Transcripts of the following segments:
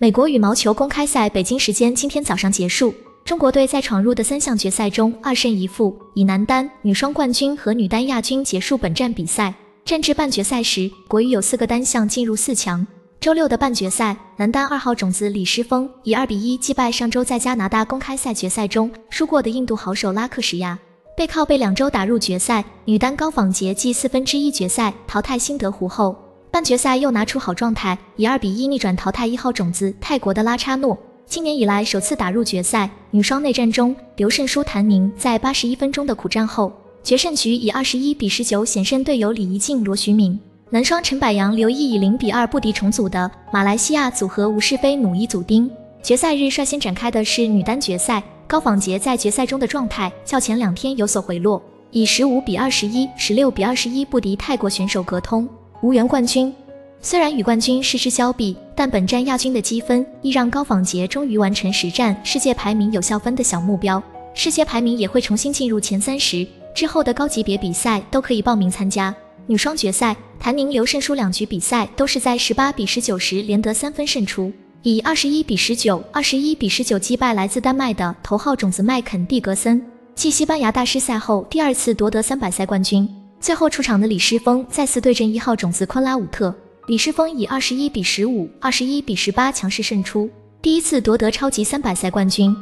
美国羽毛球公开赛北京时间今天早上结束，中国队在闯入的三项决赛中二胜一负，以男单、女双冠军和女单亚军结束本站比赛。战至半决赛时，国羽有四个单项进入四强。周六的半决赛，男单二号种子李诗峰以二比一击败上周在加拿大公开赛决赛中输过的印度好手拉克什亚，背靠背两周打入决赛。女单高仿洁继四分之一决赛淘汰辛德胡后，半决赛又拿出好状态，以二比一逆转淘汰一号种子泰国的拉差诺，今年以来首次打入决赛。女双内战中，刘胜书谭宁在八十一分钟的苦战后，决胜局以二十一比十九险胜队友李怡静、罗徐敏。男双陈柏阳、刘毅以零比二不敌重组的马来西亚组合吴世飞、努伊祖丁。决赛日率先展开的是女单决赛，高仿洁在决赛中的状态较前两天有所回落，以十五比二十一、十六比二十一不敌泰国选手格通，无缘冠军。虽然与冠军失之交臂，但本站亚军的积分亦让高仿杰终于完成实战世界排名有效分的小目标，世界排名也会重新进入前三十，之后的高级别比赛都可以报名参加。女双决赛，谭宁、刘胜书两局比赛都是在十八比十九时连得三分胜出，以二十一比十九、二十一比十九击败来自丹麦的头号种子麦肯蒂格森，继西班牙大师赛后第二次夺得三百赛冠军。最后出场的李诗峰再次对阵一号种子昆拉武特，李诗峰以二十一比十五、二十一比十八强势胜出，第一次夺得超级三百赛冠军。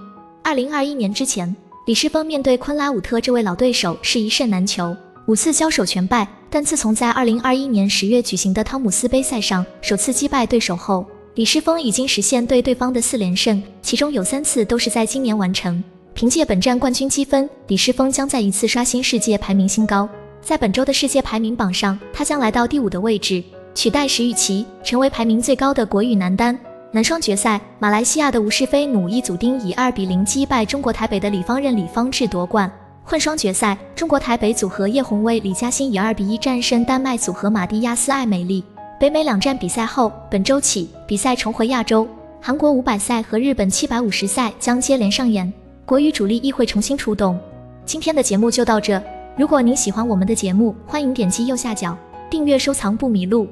二零二一年之前，李诗峰面对昆拉武特这位老对手是一胜难求。五次交手全败，但自从在二零二一年十月举行的汤姆斯杯赛上首次击败对手后，李诗峰已经实现对对方的四连胜，其中有三次都是在今年完成。凭借本站冠军积分，李诗峰将再一次刷新世界排名新高。在本周的世界排名榜上，他将来到第五的位置，取代石宇奇，成为排名最高的国羽男单。男双决赛，马来西亚的吴世飞努伊祖丁以二比零击败中国台北的李方任李方志夺冠。混双决赛，中国台北组合叶红卫、李嘉欣以二比一战胜丹麦组合马蒂亚斯艾美丽。北美两站比赛后，本周起比赛重回亚洲，韩国五百赛和日本七百五十赛将接连上演，国羽主力亦会重新出动。今天的节目就到这，如果您喜欢我们的节目，欢迎点击右下角订阅收藏不迷路。